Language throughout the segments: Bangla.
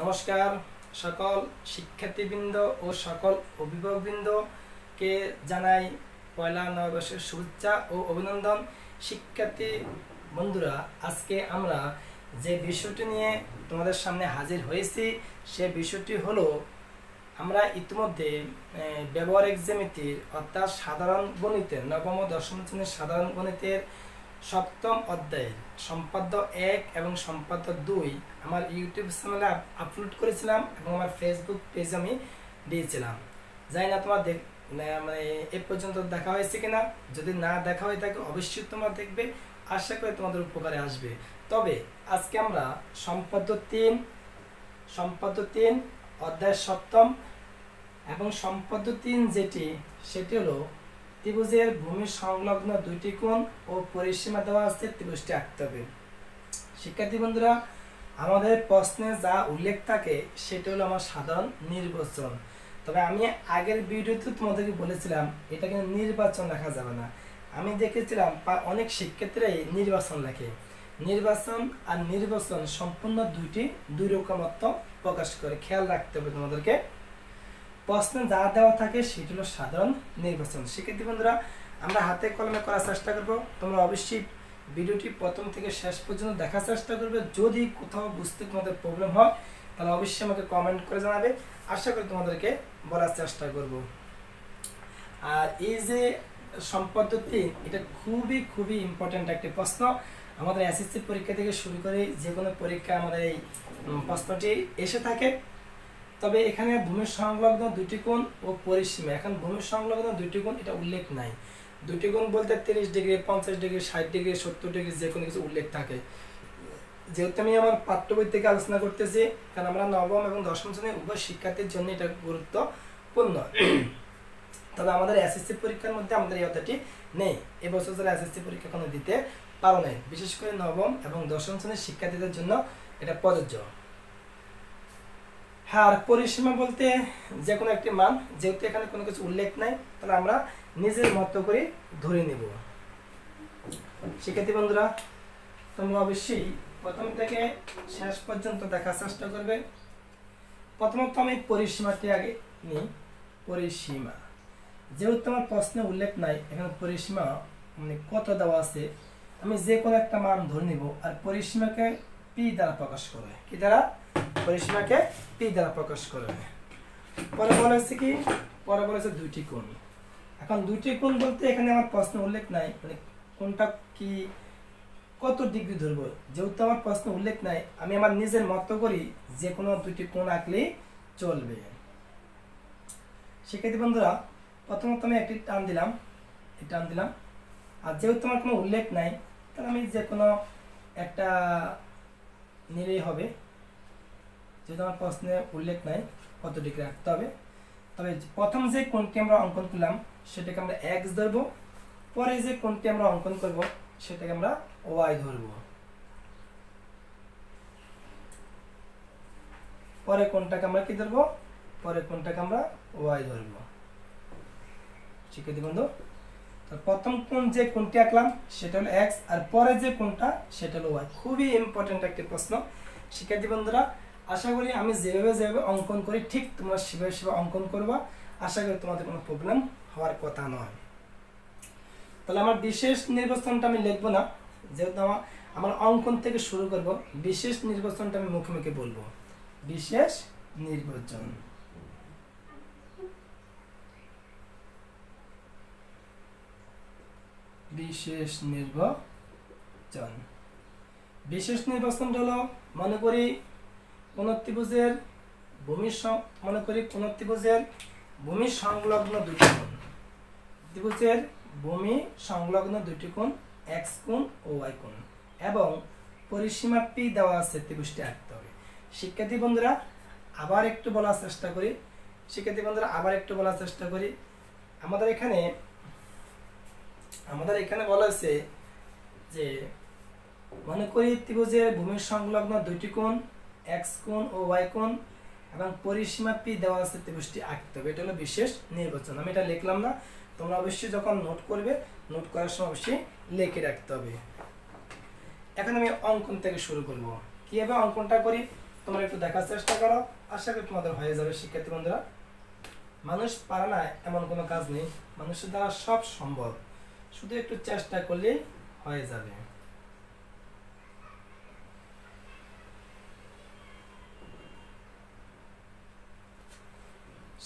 নমস্কার। সকল শিক্ষার্থীবৃন্দ ও সকল অভিভাবকবৃন্দকে জানাই পয়লা নববর্ষের শুভেচ্ছা ও অভিনন্দন। শিক্ষার্থী বন্ধুরা আজকে আমরা যে বিষয়টি নিয়ে তোমাদের সামনে হাজির হয়েছি সে বিষয়টি হলো আমরা ইতিমধ্যে আহ, ব্যবহারিক জ্যামিতির অর্থাৎ সাধারণ গণিতের নবম দশম শ্রেণির সাধারণ গণিতের সপ্তম অধ্যায়ের সম্পাদ্য এক এবং সম্পাদ্য দুই। আমার ইউটিউব চ্যানেলে আপলোড করেছিলাম এবং আমার ফেসবুক পেজ আমি দিয়েছিলাম। জানি না তোমার দেখ মানে এ পর্যন্ত দেখা হয়েছে কিনা। যদি না দেখা হয়ে থাকে, অবশ্যই তোমরা দেখবে। আশা করি তোমাদের উপকারে আসবে। তবে, আজকে আমরা সম্পাদ্য তিন সম্পাদ্য তিন, অধ্যায় সপ্তম এবং সম্পাদ্য তিন যেটি, সেটি হলো ত্রিভুজের ভূমি সংলগ্ন দুইটি কোণ ও পরিসীমা দেওয়া আছে ত্রিভুজটি আঁকতে হবে। শিক্ষার্থী বন্ধুরা, আমাদের প্রশ্নে যা উল্লেখ থাকে, সেটা হলো আমার সাধারণ নির্বাচন। তবে আমি আগের ভিডিওতে তোমাদেরকে বলেছিলাম, এটা কিন্তু নির্বাচন লেখা যাবে না। আমি দেখেছিলাম অনেক শিক্ষার্থীরাই নির্বাচন লেখে। নির্বাচন আর নির্বাচন সম্পূর্ণ দুইটি, দুই রকমত্ব প্রকাশ করে। খেয়াল রাখতে হবে তোমাদেরকে। প্রশ্নে যা দেওয়া থাকে সেটি হলো সাধারণ নির্বাচন। শিক্ষার্থী বন্ধুরা, আমরা হাতে কলমে করার চেষ্টা করব। তোমরা অবশ্যই ভিডিওটি প্রথম থেকে শেষ পর্যন্ত দেখার চেষ্টা করবে। যদি কোথাও বুঝতে তোমাদের প্রবলেম হয়, তাহলে অবশ্যই আমাকে কমেন্ট করে জানাবে। আশা করি তোমাদেরকে বলার চেষ্টা করব। আর এই যে সম্পদ্ধতি এটা খুবই খুবই ইম্পর্ট্যান্ট একটি প্রশ্ন। আমাদের এসএসসি পরীক্ষা থেকে শুরু করে যে কোনো পরীক্ষা আমাদের এই প্রশ্নটি এসে থাকে। তবে এখানে ভূমির সংলগ্ন দুটি কোণ ও পরিসীমা। এখন ভূমির সংলগ্ন দুটি কোণ, এটা উল্লেখ নাই। দুটি কোণ বলতে তিরিশ ডিগ্রি, পঞ্চাশ ডিগ্রি, ষাট ডিগ্রি, সত্তর ডিগ্রি, যে কোনো কিছু উল্লেখ থাকে। যেহেতু আমি আমার পাঠ্যবই থেকে আলোচনা করতেছি, কারণ আমরা নবম এবং দশম শ্রেণির উভয় শিক্ষার্থীর জন্য এটা গুরুত্বপূর্ণ। তবে আমাদের এসএসসি পরীক্ষার মধ্যে আমাদের এই অধ্যায়টি নেই। এবছর যারা এসএসসি পরীক্ষা কোনো দিতে পারো নাই, বিশেষ করে নবম এবং দশম শ্রেণির শিক্ষার্থীদের জন্য এটা প্রযোজ্য। আর পরিসীমা বলতে যে কোনো একটি মান, যেহেতু এখানে কোনো কিছু উল্লেখ নাই, তাহলে আমরা নিজের মতো করে ধরে নেব। শিক্ষার্থী বন্ধুরা, তোমরা অবশ্যই প্রথম থেকে শেষ পর্যন্ত দেখার চেষ্টা করবে। প্রথমত আমি পরিসীমাটি আগে নিই। পরিসীমা। যেহেতু আমার প্রশ্নে উল্লেখ নাই, এখানে পরিসীমা মানে কত দেওয়া আছে, আমি যে কোনো একটা মান ধরে নিব, আর পরিসীমাকে পি দ্বারা প্রকাশ করবে কি দ্বারা? পরিসীমাকে পি দ্বারা প্রকাশ করবে পরে বলা হচ্ছে কি? পরে বলা হচ্ছে দুইটি কোণ। এখন দুইটি কোণ বলতে এখানে আমার প্রশ্ন উল্লেখ নাই মানে কোনটা কি কত ডিগ্রি ধরবো? যেহেতু আমার প্রশ্ন উল্লেখ নাই, আমি আমার নিজের মতো করি যে কোনো দুইটি কোণ আঁকলেই চলবে। শিক্ষার্থী বন্ধুরা, প্রথমত আমি একটি টান দিলাম এই টান দিলাম। আর যেহেতু আমার কোনো উল্লেখ নাই, তাহলে আমি যে কোনো একটা নিলেই হবে। যেহেতু আমার প্রশ্নে উল্লেখ নাই কত ডিগ্রি রাখতে হবে তবে প্রথম যে কোণটি আমরা অঙ্কন করলাম, সেটাকে আমরা এক্স ধরবো, পরে যে কোণটি আমরা অঙ্কন করব, সেটাকে আমরা ওয়াই ধরব। পরে কোনটাকে আমরা কি ধরবো? পরে কোনটাকে আমরা ওয়াই ধরব। শিক্ষার্থী বন্ধু? প্রথম কোন যে কোনটি আঁকলাম, সেটা হলো এক্স আর পরে যে কোনটা সেটা হলো ওয়াই খুবই ইম্পর্টেন্ট একটি প্রশ্ন। শিক্ষার্থী বন্ধুরা আশা করি আমি যেভাবে যেভাবে অঙ্কন করি, ঠিক তোমরা সেভাবে সেভাবে অঙ্কন করবা। আশা করি তোমাদের কোনো প্রবলেম হওয়ার কথা নয়। তাহলে আমার বিশেষ নির্বাচনটা আমি লিখব না, যেহেতু আমার আমার অঙ্কন থেকে শুরু করব। বিশেষ নির্বাচনটা আমি মুখে মুখে বলব। বিশেষ নির্বাচন। বিশেষ নির্বাচন। বিশেষ নির্বাচনটা হলো, মনে করি কোন ত্রিভুজের ভূমি মনে করি কোন ত্রিভুজের ভূমি সংলগ্ন দুটি কোণ। ত্রিভুজের ভূমি সংলগ্ন দুটি কোণ এক্স কোণ ও ওয়াই কোণ। এবং পরিসীমা পি দেওয়া আছে ত্রিভুজটি আঁকতে হবে। শিক্ষার্থী বন্ধুরা, আবার একটু বলার চেষ্টা করি। শিক্ষার্থী বন্ধুরা, আবার একটু বলার চেষ্টা করি। আমাদের এখানে আমাদের এখানে বলা হয়েছে যে, মনে করি ত্রিভুজের ভূমি সংলগ্ন দুটি কোণ এক্স কোণ ও ওয়াই কোণ এবং পরিসীমা পি দেওয়া আছে ত্রিভুজটি আঁকতে হবে। এটা হলো বিশেষ নির্বাচন। আমি এটা লিখলাম না। তোমরা অবশ্যই যখন নোট করবে নোট করার সময় অবশ্যই লিখে রাখতে হবে। এখন আমি অঙ্কন থেকে শুরু করব। কীভাবে অঙ্কনটা করি? তোমরা একটু দেখার চেষ্টা করো। আশা করি তোমাদের হয়ে যাবে, শিক্ষার্থী বন্ধুরা। মানুষ পারে না এমন কোনো কাজ নেই। মানুষের দ্বারা সব সম্ভব। শুধু একটু চেষ্টা করলেই হয়ে যাবে।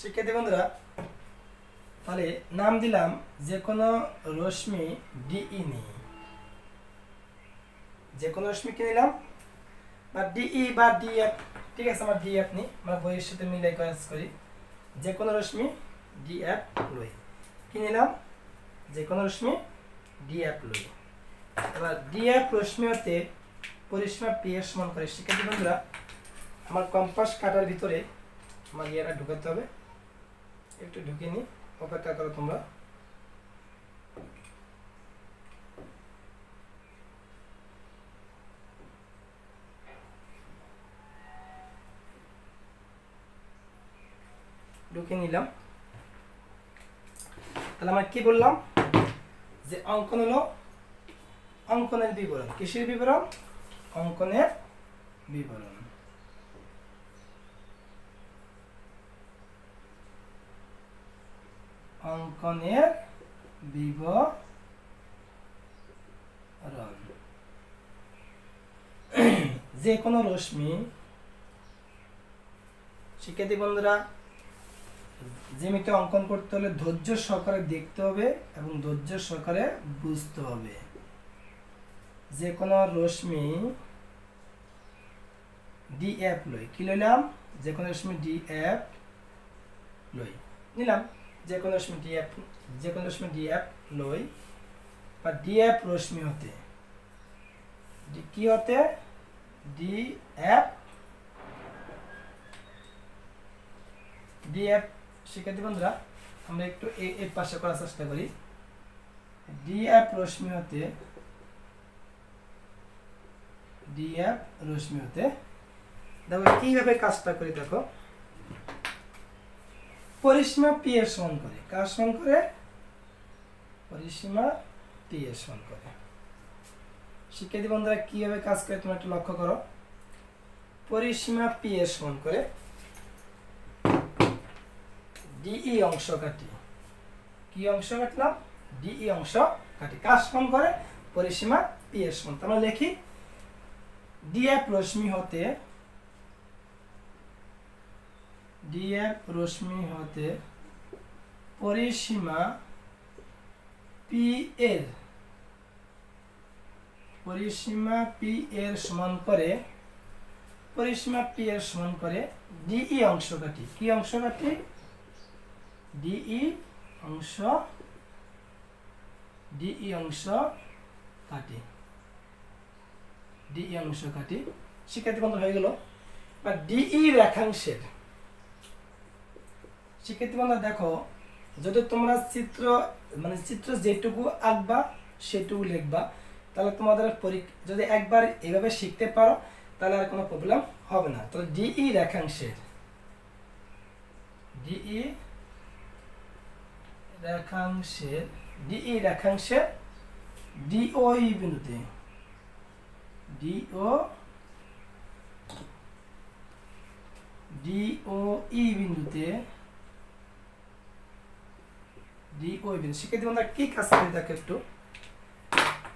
শিক্ষার্থী বন্ধুরা, তাহলে নাম দিলাম যে কোনো রশ্মি ডিই নেই। যে কোনো রশ্মি কি নিলাম? বা ডিই বা ডি এফ, ঠিক আছে, আমার ডিএফ নিই, আমরা বইয়ের সাথে মিলাই কাজ করি। যে কোনো রশ্মি ডি এফ লই। কি নিলাম? যে কোনো রশ্মি ডি এফ লই। এবার ডিএফ রশ্মি হতে পরিসীমা পি এর সমান করে। শিক্ষার্থী বন্ধুরা, আমার কম্পাস কাটার ভিতরে আমার ইয়েটা ঢুকাতে হবে। একটু ঢুকে নিই। অপেক্ষা করো তোমরা। ঢুকে নিলাম। তাহলে আমরা কি বললাম? যে অঙ্কন হলো অঙ্কনের বিবরণ। কিসের বিবরণ? অঙ্কনের বিবরণ। অঙ্কনের বিবরণ। যে কোনো রশ্মি, শিক্ষার্থী বন্ধুরা জমিতে অঙ্কন করতে হলে ধৈর্য সহকারে দেখতে হবে এবং ধৈর্য সহকারে বুঝতে হবে। যে কোনো রশ্মি ডি এফ লই। কি লইলাম? যে কোনো রশ্মি ডি এফ লই। নিলাম। যে কোনো রশ্মি ডি যে কোনো রশ্মি ডি এফ লই বা ডি এফ রশ্মি হতে। কি হতে? ডি এফ ডি এফ শিক্ষার্থী বন্ধুরা, আমরা একটু এই পাশে করার চেষ্টা করি। ডি এফ রশ্মি হতে ডি এফ রশ্মি হতে। দেখো, কীভাবে কাজটা করি দেখো। পরিসীমা পি এর সমান করে। কার সমান করে? পরিসীমা পি এর সমান করে। শিক্ষার্থী বন্ধুরা, কীভাবে কাজ করে তোমরা একটু লক্ষ্য করো। পরিসীমা পি এর সমান করে ডিই অংশ কাটি। কি অংশ কাটলাম? ডিই অংশ কাটি। কাজ সমান করে? পরিসীমা পি এর সমান। আমরা লিখি ডিএফ রশ্মি হতে ডিএফ রশ্মি হতে পরিসীমা পি এর পরিসীমা পি এর সমান করে, পরিসীমা পি এর সমান করে ডিই অংশ কাটি কি অংশ কাটি ডিই অংশ ডিই অংশ কাটি ডিই অংশ কাটি শিক্ষার্থী বন্ধু, হয়ে গেল। বা ডিই রেখাংশের শিক্ষার্থী বন্ধু দেখো, যদি তোমরা চিত্র মানে চিত্র যেটুকু আঁকবা, সেটুকু লিখবা, তাহলে তোমাদের পরীক্ষা যদি একবার এভাবে শিখতে পারো, তাহলে আর কোনো প্রবলেম হবে না। তাহলে ডিই রেখাংশের। ডিই রেখাংশের ডিই রেখাংশের ডিওই বিন্দুতে। D O D O E বিন্দুতে বন্ধুরা, কি কাজ করে দেখো একটু।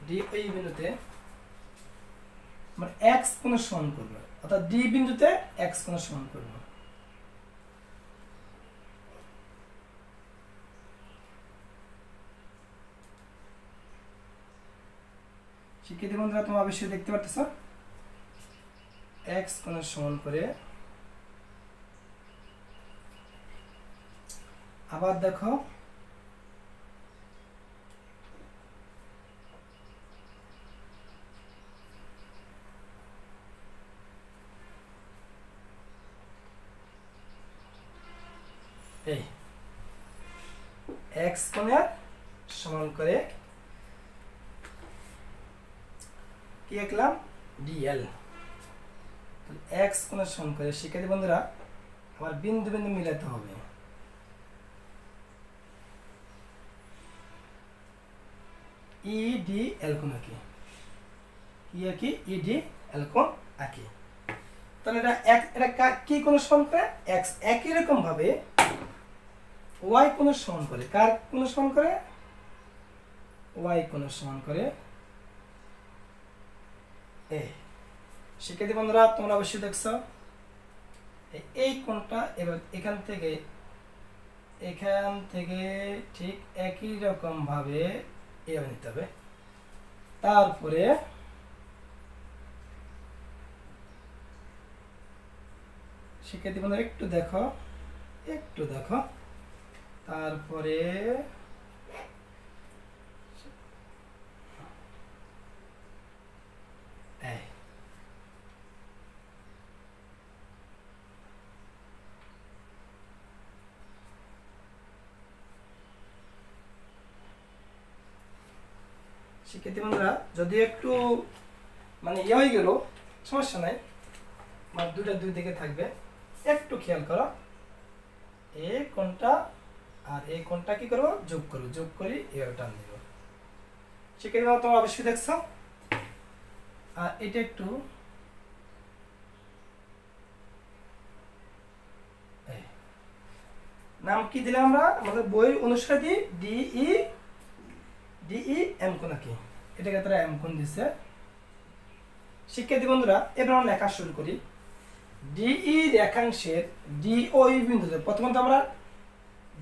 ডিও ই বিন্দুতে আমরা এক্স কোণ সমান করব। অর্থাৎ ডি বিন্দুতে এক্স কোণ সমান করব। শিক্ষার্থী বন্ধুরা, তোমরা অবশ্যই দেখতে পাচ্ছ এক্স কোণের সমান করে আবার দেখো এই এক্স কোণের সমান করে কি আঁকলাম? ডিএল এক্স কোণের সমান করে, শিক্ষার্থী বন্ধুরা আমার বিন্দু বিন্দু মিলাতে হবে। আঁকি। কি ডি আঁকি। তাহলে এটা এক এটা কি কোন সমান করে? এক্স একই রকম ভাবে ওয়াই কোন সমান করে, কার কোন সমান করে? ওয়াই কোন সমান করে এ শিক্ষার্থী বন্ধুরা, তোমরা অবশ্যই দেখছ এই কোণটা এবার এখান থেকে এখান থেকে ঠিক একই রকম ভাবে এভাবে নিতে হবে। তারপরে শিক্ষার্থী বন্ধুরা, একটু দেখো একটু দেখো। তারপরে শিক্ষার্থী বন্ধুরা, যদি একটু মানে ইয়ে হয়ে গেল, সমস্যা নাই মানে দুটা দুই দিকে থাকবে, একটু খেয়াল করো। এ কোনটা আর এই কোনটা কি করব? যোগ করব। যোগ করি এভাবে টান দিব। শিক্ষার্থী বন্ধুরা তোমরা অবশ্যই দেখছ। আর এটা একটু নাম কি দিলাম আমরা? আমাদের বই অনুসারে ডিই ডিই এম কোন কি। এটাকে তারা এম কোন দিছে। শিক্ষার্থী বন্ধুরা, এবার আমরা লেখা শুরু করি। ডিই রেখাংশের ডি ও ই বিন্দুতে প্রথমত আমরা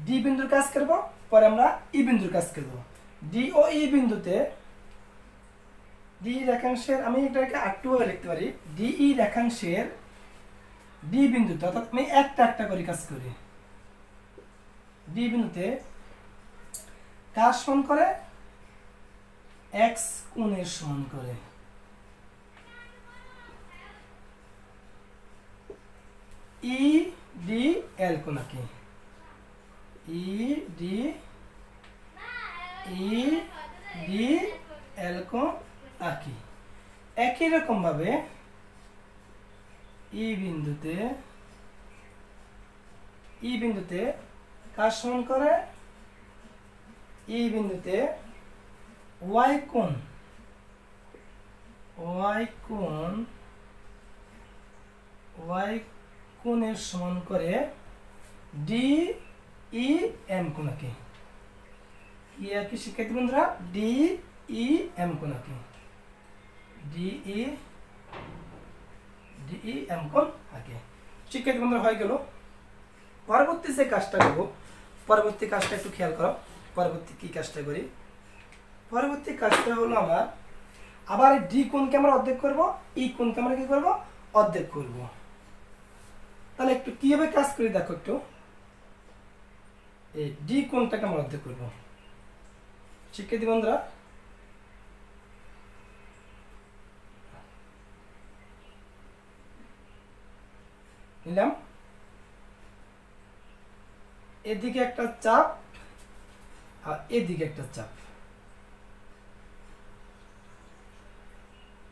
ডি বিন্দুর কাজ করব, পরে আমরা ই বিন্দুর কাজ করব। ডি ও ই বিন্দুতে ডি রেখাংশের, আমি এটাকে আরেকটু ভাবে লিখতে পারি। ডিই রেখাংশের ডি বিন্দুতে, অর্থাৎ আমি একটা একটা করে কাজ করি। ডি বিন্দুতে কাজ সমান করে? এক্স কোণের সমান করে। ই ডি এল কোণ কি ই ডি ই ডি এল আঁকি একই রকম ভাবে ই বিন্দুতে ই বিন্দুতে কাজ সমান করে? ই বিন্দুতে ওয়াই কোণ। ওয়াই কোণ ওয়াই কোণের সমান করে ডি ই এম কোণকে কি আর কি শিক্ষার্থী বন্ধুরা? D E M কোণকে D E D E M কোণ আঁকে শিক্ষার্থী বন্ধুরা, হয়ে গেল। পরবর্তী যে কাজটা করব, পরবর্তী কাজটা একটু খেয়াল করো। পরবর্তী কি কাজটা করি? পরবর্তী কাজটা হলো আমার, আবার ডি কোণকে আমরা অর্ধেক করব, ই কোণকে আমরা কি করব? অর্ধেক করব। তাহলে একটু কীভাবে কাজ করি, দেখো একটু। এই ডি কোনটাকে আমরা অর্ধেক করব? শিক্ষার্থী বন্ধুরা, নিলাম। এদিকে একটা চাপ আর এদিকে একটা চাপ।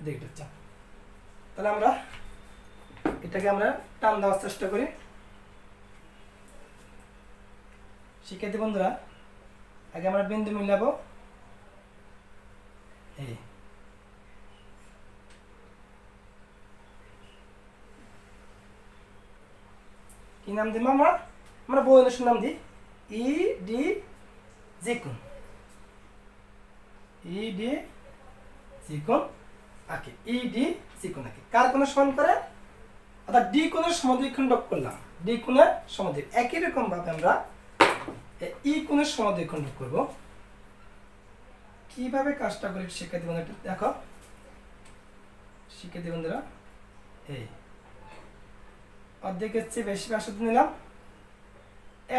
এদিকে একটা চাপ। তাহলে আমরা এটাকে আমরা টান দেওয়ার চেষ্টা করি। শিক্ষার্থী বন্ধুরা, আগে আমরা বিন্দু মিলাবো। কি নাম দিব আমরা? আমরা বই অনুসার নাম দিই। E D জিকুন। ই ডি জিকুন আঁকে। ই ডি জিকুন আঁকে। কার কোনো সমান করে? অর্থাৎ ডি কোণের সমদ্বিখণ্ডক করলাম। ডি কোণের সমদ্বিক একই রকম ভাবে আমরা ই কোণের সমদ্বিখণ্ডক করব। কীভাবে কাজটা করি শিক্ষার্থী বন্ধুরা একটু দেখো। শিক্ষার্থী বন্ধুরা এই। অর্ধেকের চেয়ে বেশি পাশে নিলাম।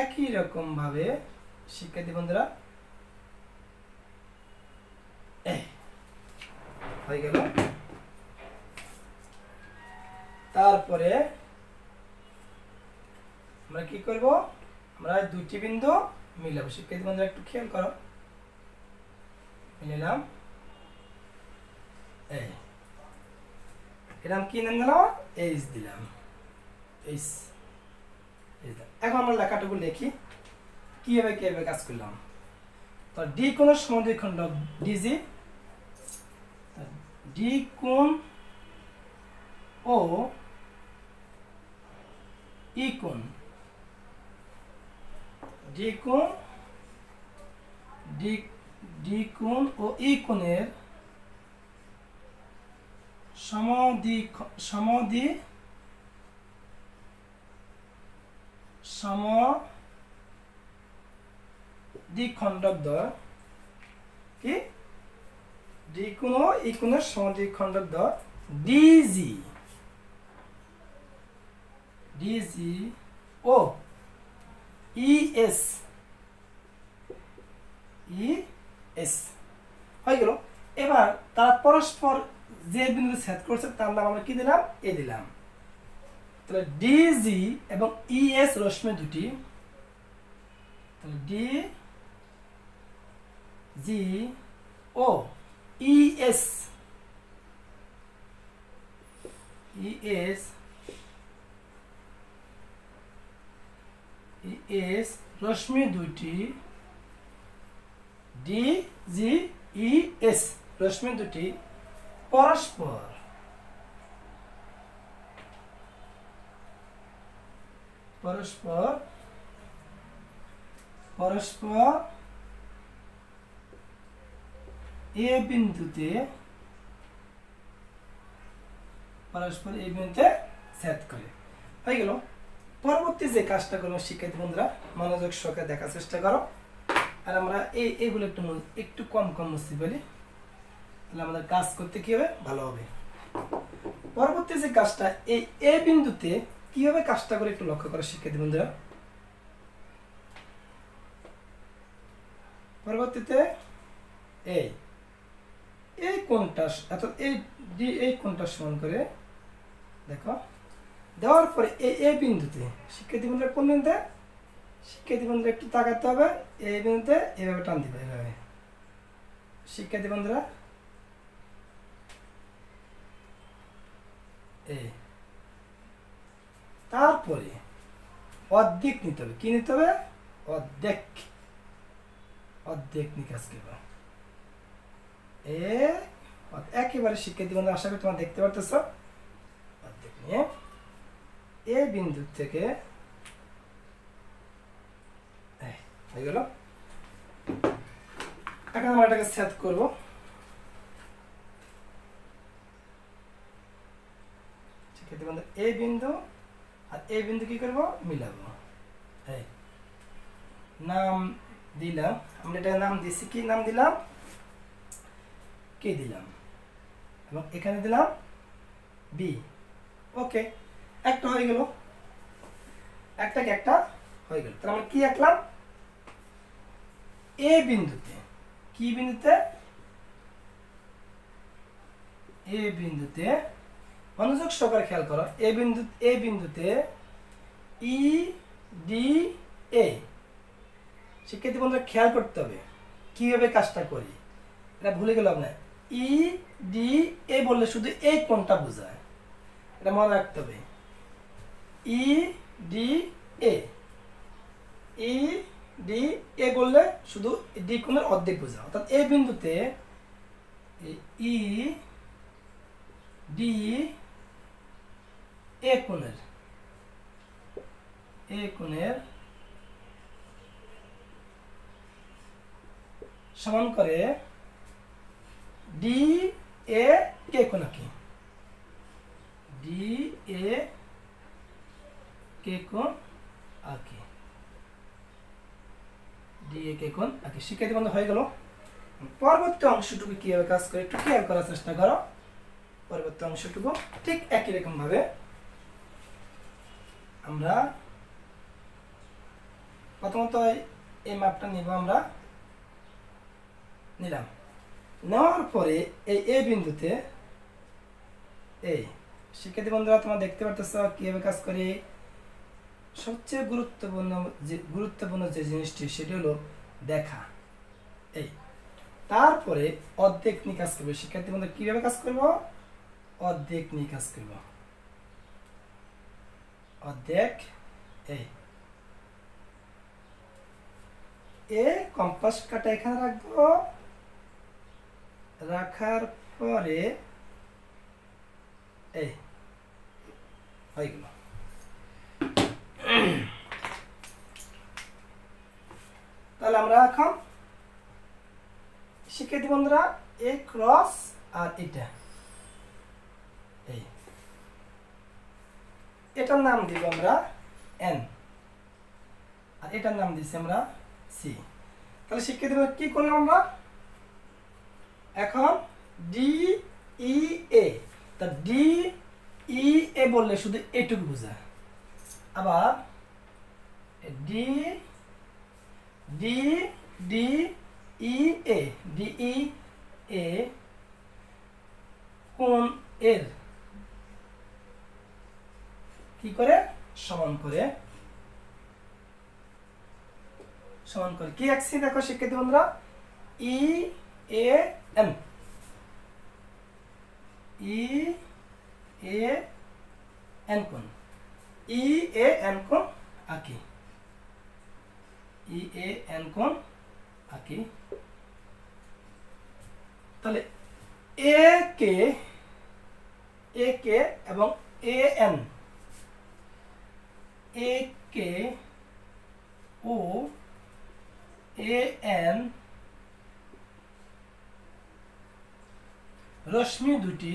একই রকম ভাবে শিক্ষার্থী বন্ধুরা এই, হয়ে গেল। তারপরে আমরা কি করব? আমরা দুটি বিন্দু মিলাবো। শিক্ষার্থী বন্ধুরা, একটু খেয়াল করো। মিলালাম এই। এরকম কি নাম দিলাম? এইচ দিলাম। এইচ এখন আমরা লেখাটুকু লিখি। কীভাবে কীভাবে কাজ করলাম? তো ডি কোন সমদ্বিখণ্ড? ডিজি ডি কোণ ও ই কোণ ডি কোণ ডি ডি কোণ ও ই কোণের সমাধি সমাধি সম দ্বিখণ্ডক দ্বয় কি? ডি কোণ ই কোণের সমদ্বিখণ্ডক দ্বয় ডিজি ডিজি ও ইএস ইএস হয়ে গেল। এবার তারা পরস্পর যে বিন্দু ছেদ করছে, তার নাম আমরা কি দিলাম? এ দিলাম। তাহলে ডিজি এবং ইএস রশ্মি দুটি। তাহলে ডি জি ও ইএস ইএস ইএস রশ্মি দুটি ডি জি ই এস, রশ্মি দুটি পরস্পর। পরস্পর পরস্পর, এ বিন্দুতে, পরস্পর এই বিন্দুতে ছেদ করে। হয়ে গেল। পরবর্তী যে কাজটা করব, শিক্ষার্থী বন্ধুরা, মনোযোগ সহকারে দেখার চেষ্টা করো। আর আমরা এই এইগুলো একটু একটু কম কম মুছতে পারি তাহলে আমাদের কাজ করতে কি হবে? ভালো হবে। পরবর্তী যে কাজটা, এই এ বিন্দুতে কীভাবে কাজটা করে একটু লক্ষ্য করো, শিক্ষার্থী বন্ধুরা। পরবর্তীতে এই এই কোনটা অর্থাৎ এই এই কোনটা সমান করে, দেখো। দেওয়ার পরে এই এ বিন্দুতে শিক্ষার্থী বন্ধুরা কোন বিন্দুতে? শিক্ষার্থী বন্ধুরা একটু তাকাতে হবে এই বিন্দুতে এভাবে টান দিবে, এভাবে। শিক্ষার্থী বন্ধুরা তারপরে অর্ধেক নিতে হবে, কি নিতে হবে? অর্ধেক। অর্ধেক নিকাশ করবে। এ, একেবারে শিক্ষার্থী বন্ধু আশা করি তোমরা দেখতে পারতেছ। অর্ধেক নিয়ে। এ বিন্দু থেকে হয়ে গেল। এখন আমরা এটাকে সেট করব। এ বিন্দু আর এ বিন্দু কি মিলাবো। নাম দিলাম। আমরা এটা নাম দিছি, কি নাম দিলাম? কে দিলাম? এবং এখানে দিলাম বি। ওকে একটা হয়ে গেল। একটাকে একটা? হয়ে গেল। তাহলে আমরা কি আঁকলাম? এ বিন্দুতে। কি বিন্দুতে? এ বিন্দুতে। মনোযোগ সহকারে খেয়াল করো। এ বিন্দু, এ বিন্দুতে ই, ডি, এ। শিক্ষার্থী বন্ধুরা, খেয়াল করতে হবে। কীভাবে কাজটা করি? এটা ভুলে গেলাম না। ই, ডি, এ বললে শুধু এই কোনটা বোঝায়? এটা মনে রাখতে হবে। E D A E D A বললে শুধু ডি কোণের অর্ধেক বোঝায় অর্থাৎ এ বিন্দুতে ই ডি এ কোণের এ কোণের সমান করে ডি এ কে কোণ কি ডি এ শিক্ষার্থী বন্ধু হয়ে গেল পরবর্তী অংশটুকু কাজ করে একটু খেয়াল করার চেষ্টা করো পরবর্তী অংশটুকু ঠিক একই আমরা প্রথমত এই মাপটা নিব আমরা নিলাম নেওয়ার পরে এই এ বিন্দুতে এই শিক্ষার্থী বন্ধুরা তোমরা দেখতে পারতেছ কীভাবে কাজ করি সবচেয়ে গুরুত্বপূর্ণ যে গুরুত্বপূর্ণ যে জিনিসটি, সেটি হলো দেখা। এই। তারপরে অর্ধেক নিয়ে কাজ করবে। শিক্ষার্থী বন্ধু, কীভাবে কাজ করব? অর্ধেক নিয়ে কাজ করব। অর্ধেক, এই। এ কম্পাস কাটা এখানে রাখব। রাখার পরে, এই, হয়ে গেল। তাহলে আমরা এখন শিক্ষার্থী বন্ধুরা এ ক্রস আর এটা এই। এটার নাম দিব আমরা এন আর এটার নাম দিচ্ছি আমরা সি তাহলে শিক্ষার্থী বন্ধুরা, কি করলাম আমরা? এখন ডি ই এ তা ডি ই এ বললে শুধু এটুকু বোঝা আবার D D D E A D E A কোন এর? কি করে? সমান করে। সমান করে। কি আঁকছি? দেখো শিক্ষার্থী বন্ধুরা। ই A M E A N কোন ই এ এন কোন আঁকি। ই এ এন কোন আঁকি। তাহলে এ কে এ কে এবং A N A K O A N রশ্মি দুটি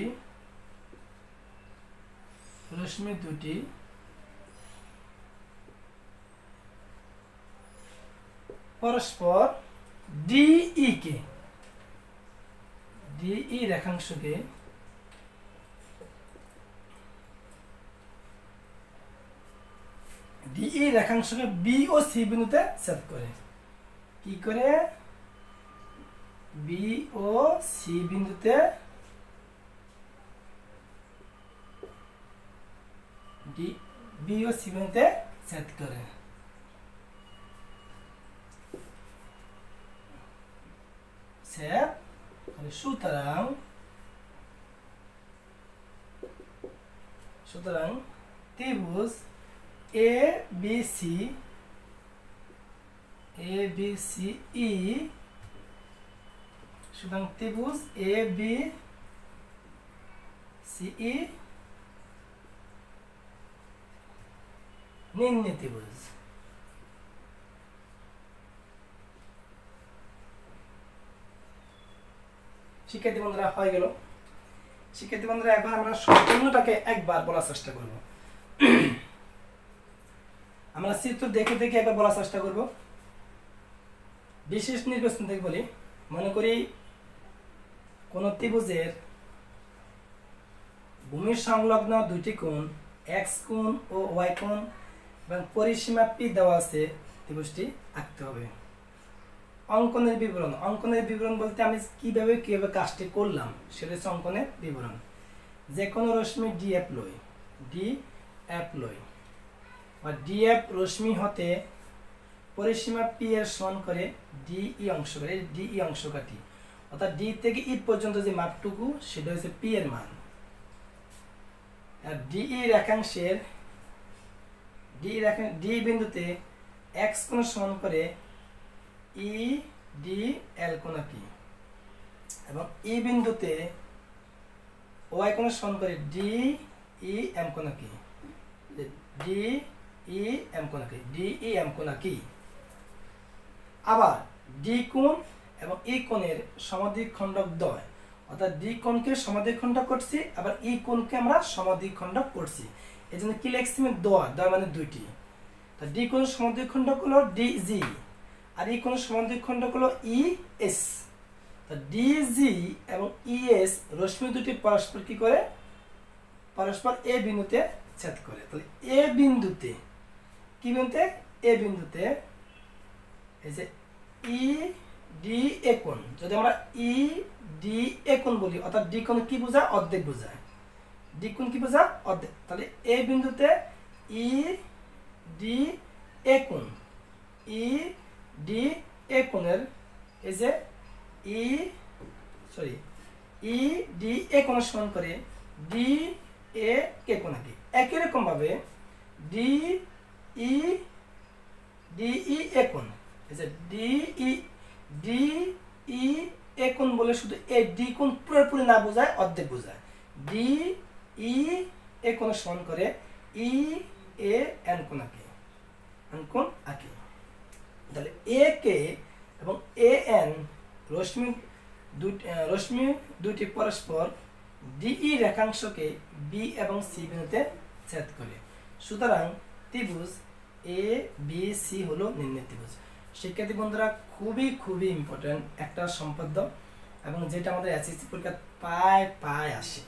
রশ্মি দুটি পরস্পর ডিই কে ডিই রেখাংশকে ডিই রেখাংশকে বি ও সি বিন্দুতে ছেদ করে। কি করে? বি ও সি বিন্দুতে ডি বি ও সি বিন্দুতে ছেদ করে। ছেদ সুতরাং সুতরাং ত্রিভুজ A B C A B C E সুতরাং ত্রিভুজ এ বি সি ই নিম্ন ত্রিভুজ। শিক্ষার্থী বন্ধুরা, হয়ে গেল। শিক্ষার্থী বন্ধুরা একবার আমরা সম্পূর্ণটাকে একবার বলার চেষ্টা করব। আমরা চিত্র দেখে দেখে একবার বলার চেষ্টা করব। বিশেষ নির্বাচন থেকে বলি, মনে করি কোন ত্রিভুজের ভূমির সংলগ্ন দুটি কোণ এক্স কোণ ও ওয়াই কোণ এবং পরিসীমা পি দেওয়া আছে, ত্রিভুজটি আঁকতে হবে। অঙ্কনের বিবরণ। অঙ্কনের বিবরণ বলতে আমি কীভাবে কীভাবে কাজটি করলাম সেটা হচ্ছে অঙ্কনের বিবরণ। যে কোনো রশ্মি ডিএফ লই। ডি লই। বা ডিএফ রশ্মি হতে পরিসীমা পি এর সমান করে ডিই অংশ করে ডিই অংশ কাটি অর্থাৎ ডি থেকে ই পর্যন্ত যে মাপটুকু, সেটা হচ্ছে পি এর মান। আর ডিই রেখাংশের ডি রেখাং ডি বিন্দুতে এক্স কোণ সমান করে ই, ডি, এল আঁকি এবং ই বিন্দুতে ওয়াই কোণ সমান করে ডি, ই, এম কোণ আঁকি ডি, ই, এম কোণ আঁকি ডি, ই, এম কোণ আঁকি আবার ডি কোণ এবং ই কোণের সমাধিখণ্ডক দ্বয় অর্থাৎ ডি কোণকে সমাধিখণ্ডক করছি, আবার ই কোণকে আমরা সমাধিখণ্ডক করছি। এই জন্য কি লিখছি আমি? দয়। দয় মানে দুইটি। তা ডি কোণ সমাধিখণ্ডক হলো ডি জি। আর ই কোণ সমাধিখণ্ডক হলো ই এস তা ডি জি এবং ই এস রশ্মি দুটি পরস্পর কি করে? পরস্পর এ বিন্দুতে ছেদ করে। তাহলে এ বিন্দুতে কি বিন্দুতে? এ বিন্দুতে এই যে ই ডি এ কোণ। যদি আমরা ই ডি এ কোণ বলি, অর্থাৎ ডি কোণ কি বোঝায়? অর্ধেক বোঝায়। ডি কোণ কি বোঝায়? অর্ধেক। তাহলে এ বিন্দুতে ই ডি এ কোণ। ই ডি এ কোণের, এই যে ই সরি ই ডি এ কোণের সমান করে ডি এ কে কোণ আঁকি একই রকম ভাবে ডি ই ডি ই এ কোণ। এই যে ডি ই ডি ই এ কোণ বলে শুধু এ ডি কোণ পুরোপুরি না বোঝায়, অর্ধেক বোঝায়। ডি ই এ কোণের সমান করে ই এ এন কোণ আঁকে এন কোণ আঁকি তাহলে এ কে এবং এ এন রশ্মি রশ্মি দুটি পরস্পর ডিই রেখাংশকে বি এবং সি বিন্দুতে ছেদ করে। সুতরাং ত্রিভুজ এ বি সি হলো নির্ণয় ত্রিভুজ। শিক্ষার্থী বন্ধুরা, খুবই খুবই ইম্পর্টেন্ট একটা সম্পাদ্য এবং যেটা আমাদের এসএসসি পরীক্ষা পায় পায় আসে।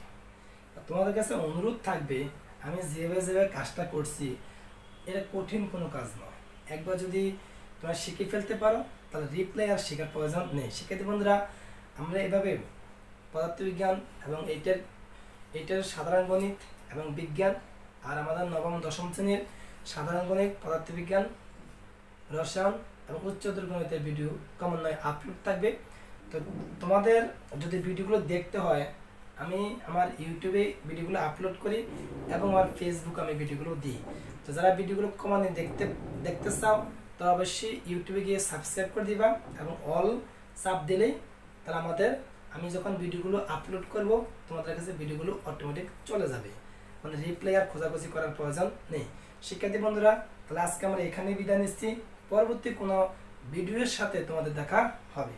তোমাদের কাছে অনুরোধ থাকবে, আমি যেভাবে যেভাবে কাজটা করছি, এটা কঠিন কোনো কাজ নয়। একবার যদি তোমরা শিখে ফেলতে পারো, তাহলে রিপ্লাই আর শেখার প্রয়োজন নেই। শিক্ষার্থী বন্ধুরা, আমরা এভাবে পদার্থবিজ্ঞান এবং এইটার এইটার সাধারণ গণিত এবং বিজ্ঞান আর আমাদের নবম, দশম শ্রেণির সাধারণ গণিত, পদার্থবিজ্ঞান, রসায়ন এবং উচ্চতর গণিতের ভিডিও ক্রমান্বয়ে আপলোড থাকবে। তো তোমাদের যদি ভিডিওগুলো দেখতে হয়, আমি আমার ইউটিউবে ভিডিওগুলো আপলোড করি এবং আমার ফেসবুক আমি ভিডিওগুলো দিই। তো যারা ভিডিওগুলো ক্রমান্বয়ে দেখতে দেখতে চাও তো অবশ্যই ইউটিউবে গিয়ে সাবস্ক্রাইব করে দিবা এবং অল সাব দিলেই তাহলে আমাদের, আমি যখন ভিডিওগুলো আপলোড করব, তোমাদের কাছে ভিডিওগুলো অটোমেটিক চলে যাবে। মানে রিপ্লাই আর খোঁজাখুঁজি করার প্রয়োজন নেই। শিক্ষার্থী বন্ধুরা, তাহলে আজকে আমরা এখানেই বিদায় নিচ্ছি। পরবর্তী কোনো ভিডিওর সাথে তোমাদের দেখা হবে।